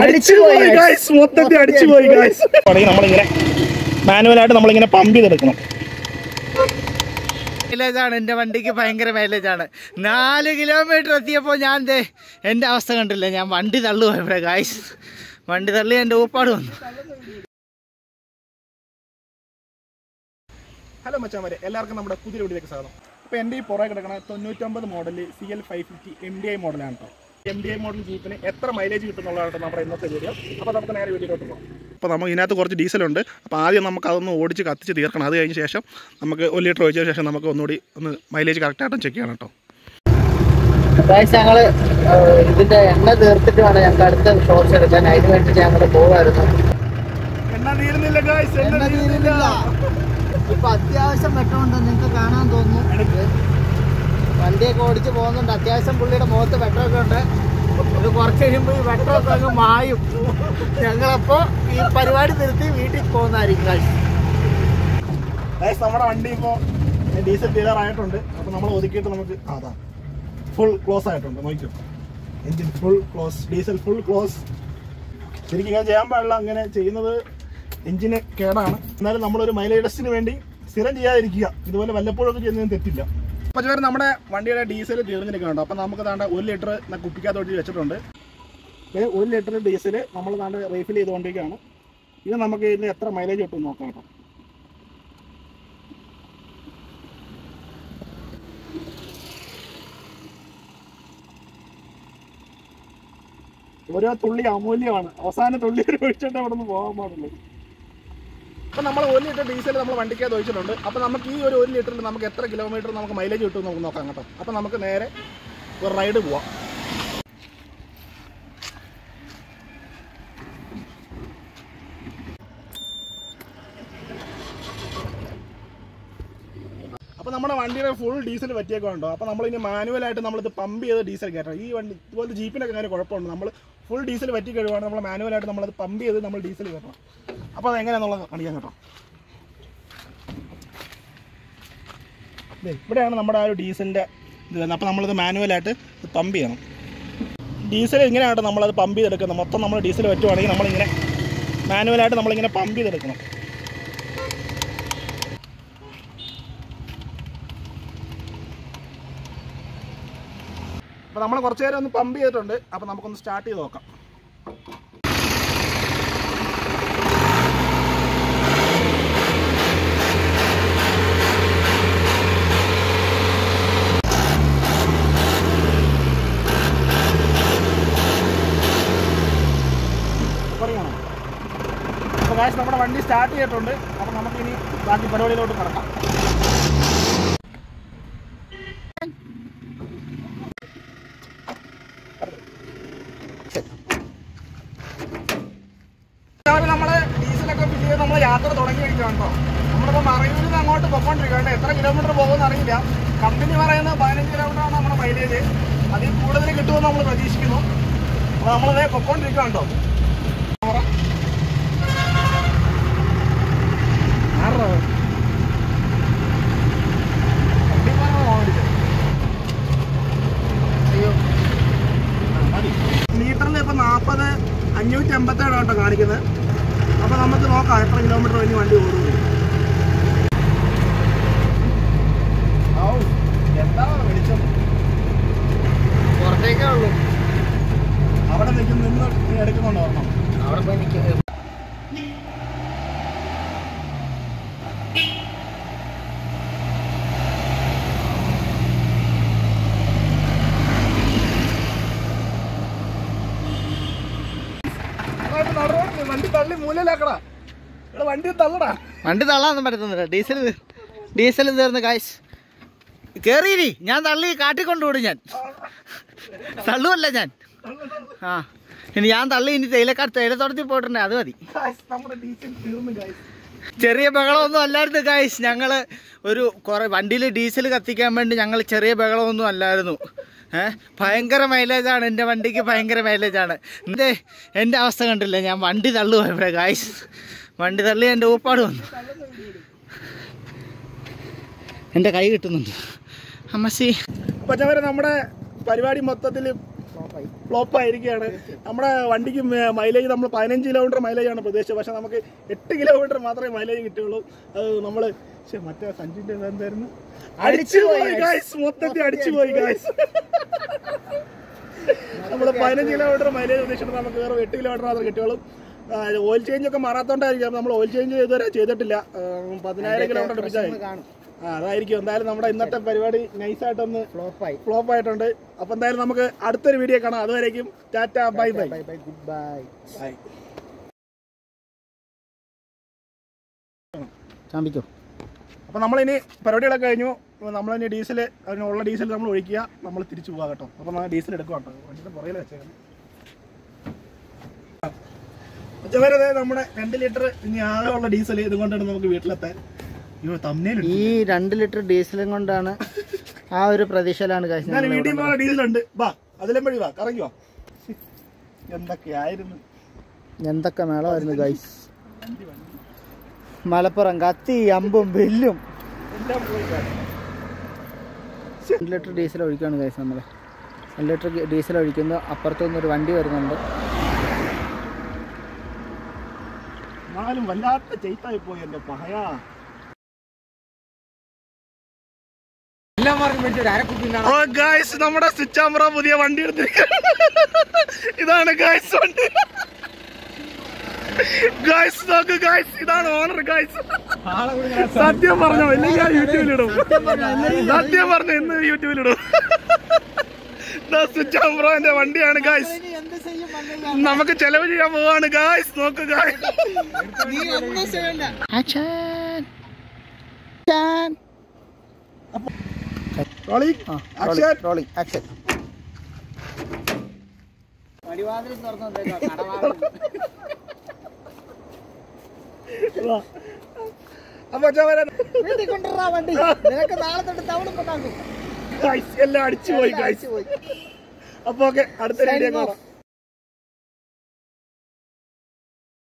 അടിച്ചുപോയി guys മൊത്തത്തിൽ അടിച്ചുപോയി guys നമ്മളിങ്ങനെ മാനുവലായിട്ട് നമ്മളിങ്ങനെ പമ്പ് ചെയ്തെടുക്കണം. മൈലേജാണ് ആണ് എന്റെ വണ്ടിക്ക് ഭയങ്കര മൈലേജാണ്. ആണ് നാല് കിലോമീറ്റർ എത്തിയപ്പോൾ ഞാൻ ദേ എന്റെ അവസ്ഥ കണ്ടില്ല? ഞാൻ വണ്ടി ഇവിടെ ഗായ്സ് വണ്ടി തള്ളി എന്റെ ഊപ്പാട് വന്നു. ഹലോ മച്ചാമാരെ എല്ലാവർക്കും നമ്മുടെ പുതിയ വീട്ടിലേക്ക് സ്വാഗതം. അപ്പോൾ എന്റെ ഈ പുറകെ കിടക്കണ തൊണ്ണൂറ്റൊമ്പത് model C L five fifty M D I മോഡലാണ് കേട്ടോ എം ഡി ഐ മോഡൽ ജീപ്പിന് എത്ര മൈലേജ് കിട്ടുന്നുള്ളതാണ് നമ്മുടെ ഇന്നത്തെ വീഡിയോ അപ്പോൾ നമുക്ക് നേരെ വീഡിയോയിലോട്ട് പോകാം. അപ്പോൾ നമുക്ക് ഇതിനകത്ത് കുറച്ച് ഡീസലുണ്ട് അപ്പോൾ ആദ്യം നമുക്ക് അതൊന്ന് ഓടിച്ച് കത്തിച്ച് തീർക്കണം. അത് കഴിഞ്ഞ ശേഷം നമുക്ക് ഒരു ലിറ്റർ ഒഴിച്ച ശേഷം നമുക്ക് ഒന്നുകൂടി ഒന്ന് മൈലേജ് കറക്റ്റായിട്ടും ചെക്ക് ചെയ്യണം കേട്ടോ. ഞങ്ങൾ ഇതിന്റെ ഇതിന്റെ എണ്ണ തീർത്തിട്ട് വേണം ഞങ്ങൾക്ക് അടുത്ത ഷോർട്സ് എടുക്കാൻ. അതിന് വേണ്ടി ഞങ്ങൾ പോകായിരുന്നു എണ്ണ തീരുന്നില്ല ഗായ്സ് എണ്ണ തീരുന്നില്ല. ഇപ്പൊ അത്യാവശ്യം വെട്ടമുണ്ട്. നിങ്ങൾക്ക് കാണാൻ തോന്നുന്നു. വണ്ടിയൊക്കെ ഓടിച്ച് പോകുന്നുണ്ട്. അത്യാവശ്യം പുള്ളിയുടെ മുഖത്ത് വെട്ടമൊക്കെ ഉണ്ട്. ഇത് കുറച്ച് കഴിയുമ്പോൾ ഈ വെട്ടമൊക്കെ അങ്ങ് മായും. ഞങ്ങളപ്പോ ഈ പരിപാടി നിർത്തി വീട്ടിൽ പോകുന്നതായിരിക്കും കാഴ്ച നമ്മുടെ വണ്ടി ഇപ്പോൾ ഡീസൽ തീരാറായിട്ടുണ്ട് അപ്പോൾ നമ്മൾ ഒതുക്കിയിട്ട് നമുക്ക് അതാ. ഫുൾ ക്ലോസ് ആയിട്ടുണ്ട്. നോക്കിയോ engine full close diesel full close ശരിക്കും ഇങ്ങനെ ചെയ്യാൻ പാടില്ല. അങ്ങനെ ചെയ്യുന്നത് എഞ്ചിന് കേടാണ്. എന്നാലും നമ്മളൊരു മൈലേജ് ടെസ്റ്റിന് വേണ്ടി സ്ഥിരം ചെയ്യാതിരിക്കുക. ഇതുപോലെ വല്ലപ്പോഴൊക്കെ ചെയ്യുന്നതിന് തെറ്റില്ല. അപ്പോൾ ചേർ നമ്മുടെ വണ്ടിയുടെ ഡീസൽ തീർന്നിരിക്കുന്നുണ്ട്. അപ്പോൾ നമുക്ക് താണ്ട ഒരു ലിറ്റർ കുപ്പിക്കകത്ത് ഒഴിച്ച് വെച്ചിട്ടുണ്ട്. ഒരു ലിറ്റർ ഡീസൽ നമ്മൾ താണ്ട് റീഫിൽ ചെയ്തുകൊണ്ടിരിക്കുകയാണ്. ഇത് നമുക്ക് ഇതിന് എത്ര മൈലേജ് കിട്ടും നോക്കാം കേട്ടോ. ഓരോ തുള്ളി അമൂല്യമാണ്. അവസാന തുള്ളി ഒഴിച്ചിട്ട് അവിടെ നിന്ന് പോകാൻ പാടുള്ളൂ അപ്പൊ നമ്മൾ ഒരു ലിറ്റർ ഡീസൽ നമ്മൾ വണ്ടിക്കകത്ത് ഒഴിച്ചിട്ടുണ്ട് അപ്പൊ നമുക്ക് ഈ ഒരു ഒരു ലിറ്ററിൽ നമുക്ക് എത്ര കിലോമീറ്റർ നമുക്ക് മൈലേജ് കിട്ടും നമുക്ക് നോക്കാം കേട്ടോ. അപ്പൊ നമുക്ക് നേരെ ഒരു റൈഡ് പോവാം. അപ്പോൾ നമ്മുടെ വണ്ടിയുടെ ഫുൾ ഡീസൽ പറ്റിയൊക്കെ ഉണ്ടോ അപ്പോൾ നമ്മൾ ഇനി മാനുവലായിട്ട് നമ്മളിത് പമ്പ് ചെയ്ത് ഡീസൽ കയറ്റണം. ഈ വണ്ടി ഇതുപോലത്തെ ജീപ്പിനൊക്കെ അങ്ങനെ കുഴപ്പമുണ്ട്. നമ്മൾ ഫുൾ ഡീസൽ പറ്റി കഴിയുവാണ് നമ്മൾ മാനുവലായിട്ട് നമ്മളത് പമ്പ് ചെയ്ത് നമ്മൾ ഡീസൽ കയറ്റണം അപ്പോൾ അത് എങ്ങനെയാണെന്നുള്ളത് കാണിക്കാൻ കേട്ടോ. ഇവിടെയാണ് നമ്മുടെ ആ ഒരു ഡീസലിന്റെ ഇത് വരുന്നത്. അപ്പോൾ നമ്മളത് മാനുവലായിട്ട് പമ്പ് ചെയ്യണം. ഡീസൽ ഇങ്ങനെയാണ് നമ്മളത് പമ്പ് ചെയ്തെടുക്കുന്നത് മൊത്തം നമ്മൾ ഡീസൽ പറ്റുവാണെങ്കിൽ നമ്മളിങ്ങനെ മാനുവലായിട്ട് നമ്മളിങ്ങനെ പമ്പ് ചെയ്തെടുക്കണം. അപ്പോൾ നമ്മൾ കുറച്ച് നേരം ഒന്ന് പമ്പ് ചെയ്തിട്ടുണ്ട്. അപ്പോൾ നമുക്കൊന്ന് സ്റ്റാർട്ട് ചെയ്ത് നോക്കാം. അപ്പോൾ നമ്മുടെ വണ്ടി സ്റ്റാർട്ട് ചെയ്തിട്ടുണ്ട്. അപ്പോൾ നമുക്കിനി ബാക്കി പരിപാടിയിലോട്ട് കിടക്കാം രാവിലെ നമ്മൾ ഡീസലൊക്കെ ഫില്ല് ചെയ്ത് നമ്മൾ യാത്ര കഴിക്കാണ്ടോ നമ്മളിപ്പോൾ മറയൂരിൽ നിന്ന് അങ്ങോട്ട് പൊക്കോണ്ടിരിക്കുകയാണ് എത്ര കിലോമീറ്റർ പോകുമെന്ന് അറിയില്ല. കമ്പനി പറയുന്നത് പതിനഞ്ച് കിലോമീറ്ററാണ് നമ്മുടെ മൈലേജ് അതിൽ കൂടുതൽ കിട്ടുമെന്ന് നമ്മൾ പ്രതീക്ഷിക്കുന്നു. അപ്പോൾ നമ്മളത് പൊക്കോണ്ടിരിക്കുകയാണ്ടോ മീറ്ററിൽ ഇപ്പൊ നാൽപ്പത് അഞ്ഞൂറ്റി അമ്പത്തേഴാണ് കേട്ടോ കാണിക്കുന്നത് അപ്പൊ നമുക്ക് നോക്കാം എത്ര കിലോമീറ്റർ ഇനി വണ്ടി ഓടുന്നു ഔ, എന്താ വെളിച്ചം പുറത്തേക്കേ ഉള്ളൂ അവിടെ നിൽക്കുന്ന നിന്ന് നീ എടുക്കുന്നുണ്ടോ ഓർമ്മ അവിടെ പോയി നിൽക്കുക വണ്ടി തള്ളി മൂലയിലാക്കടാ ഇവിടെ വണ്ടി തള്ളടാ. വണ്ടി തള്ളാന്നും പറ്റുന്നില്ല ഡീസൽ ഡീസൽ തീർന്ന് കാശ് കേറിയിരി. ഞാൻ തള്ളി കാട്ടിക്കൊണ്ടുവിടും ഞാൻ. തള്ളുവല്ല ഞാൻ. ആ. ഇനി ഞാൻ തള്ളി ഇനി തേയിലക്കാട് തുടത്തി പോയിട്ടുണ്ട് അത് മതി. ചെറിയ ബഹളമൊന്നും അല്ലായിരുന്നു കായ്സ് ഞങ്ങൾ ഒരു കുറേ വണ്ടിയിൽ ഡീസൽ കത്തിക്കാൻ വേണ്ടി ഞങ്ങൾ ചെറിയ ബഹളമൊന്നും അല്ലായിരുന്നു. ഏഹ് ഭയങ്കര മൈലേജാണ് എന്റെ വണ്ടിക്ക് ഭയങ്കര മൈലേജാണ് എന്റെ എന്റെ അവസ്ഥ കണ്ടില്ലേ? ഞാൻ വണ്ടി തള്ളുവാ ഇവിടെ ഗായ്സ് വണ്ടി തള്ളി എന്റെ ഊപ്പാട് വന്നു. എന്റെ കൈ കിട്ടുന്നുണ്ട്. അമ്മസി പച്ചവരെ നമ്മുടെ പരിപാടി മൊത്തത്തിൽ ഫ്ലോപ്പ് ആയിരിക്കുകയാണ്. നമ്മുടെ വണ്ടിക്ക് മൈലേജ് നമ്മൾ പതിനഞ്ച് കിലോമീറ്റർ മൈലേജ് ആണ് പ്രതീക്ഷിച്ചത്. പക്ഷെ നമുക്ക് എട്ട് കിലോമീറ്റർ മാത്രമേ മൈലേജ് കിട്ടുള്ളൂ അത് നമ്മൾ മറ്റേ സഞ്ജുവിന്റെ എന്തായിരുന്നു? അടിച്ചുപോയി ഗായ്സ് മൊത്തത്തിൽ അടിച്ചുപോയി ഗായ്സ് നമ്മൾ പതിനഞ്ച് കിലോമീറ്റർ മൈലേജ് പ്രതീക്ഷിച്ചിട്ട് നമുക്ക് വേറെ എട്ട് കിലോമീറ്റർ മാത്രമേ കിട്ടുള്ളൂ ഓയിൽ ചേഞ്ച് ഒക്കെ മാറാത്തോണ്ടായിരിക്കും. നമ്മൾ ഓയിൽ ചേഞ്ച് ഇതുവരെ ചെയ്തിട്ടില്ല. പതിനായിരം കിലോമീറ്റർ അടുപ്പിച്ചായി ആ അതായിരിക്കും. എന്തായാലും നമ്മുടെ ഇന്നത്തെ പരിപാടി നൈസായിട്ടൊന്ന് ഫ്ലോപ്പായി ഫ്ലോപ്പ് ആയിട്ടുണ്ട്. അപ്പൊ എന്തായാലും നമുക്ക് അടുത്തൊരു വീഡിയോ കാണാം. അതുവരേക്കും tata bye bye bye bye goodbye bye ചാമ്പിക്കോ? അപ്പൊ നമ്മളിനി പരിപാടികളൊക്കെ കഴിഞ്ഞു. നമ്മളിനി ഡീസൽ അതിനുള്ള ഡീസൽ നമ്മൾ ഒഴിക്കുക. നമ്മൾ തിരിച്ചു പോകാം കേട്ടോ. അപ്പൊ നമ്മൾ ഡീസൽ എടുക്കുക കേട്ടോ വണ്ടിയുടെ പുറകിൽ വെച്ചേക്കണം ഉച്ചവരെ നമ്മുടെ രണ്ട് ലിറ്റർ ഇനി ആകെയുള്ള ഡീസൽ ഡീസൽ ഇതുകൊണ്ടാണ് നമുക്ക് വീട്ടിലെത്താൻ. ഈ രണ്ട് ലിറ്റർ ഡീസലും കൊണ്ടാണ് ആ ഒരു പ്രതീക്ഷയിലാണ് എന്നാലും വീട്ടിൽ പോകാൻ ഡീസൽ ഉണ്ട് വാ അതിലും വഴി വാ കറങ്ങി വാ എന്തൊക്കെയായിരുന്നു? എന്തൊക്കെ മേളമായിരുന്നു ഗൈസ് മലപ്പുറം കത്തി അമ്പും ബില്ലും രണ്ട് ലിറ്റർ ഡീസൽ ഒഴിക്കുകയാണ് ഗൈസ് നമ്മൾ. രണ്ട് ലിറ്റർ ഡീസൽ ഒഴിക്കുന്നു. അപ്പുറത്തു ഒരു വണ്ടി വരുന്നുണ്ട്. എന്നാലും വല്ലാത്ത ചെയ്തായി പോയി എന്റെ പഹയാ. ഓ ഗായ്സ് നമ്മുടെ സ്വിച്ചാമ്പ്ര പുതിയ വണ്ടി എടുത്തു ഇതാണ് ഗായ്സ് വണ്ടി. ഗായ്സ് നോക്ക് ഗായ്സ് ഇതാണ് ഓണർ ഗായ്സ് സത്യം പറഞ്ഞോ ഇല്ലെങ്കിൽ ഞാൻ യൂട്യൂബിലിടും സത്യം പറഞ്ഞു ഇന്ന് യൂട്യൂബിലിടും സ്വിച്ചാമ്പ്രോന്റെ വണ്ടിയാണ് ഗായ്സ് നമുക്ക് ചെലവ് ചെയ്യാൻ പോവാണ് ഗായ്സ് നോക്ക് ഗായ്സ്. അപ്പൊ വണ്ടി. നിനക്ക് നാളെ തൊട്ട് തവണ കൊണ്ടാക്കും എല്ലാം അടിച്ചു പോയി ഗൈസ് അപ്പൊ ഓക്കെ അടുത്ത വീഡിയോ കാണാം.